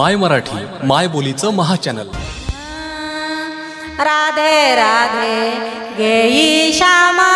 माय मराठी माय बोलीचं महाचॅनल राधे राधे गेई श्यामा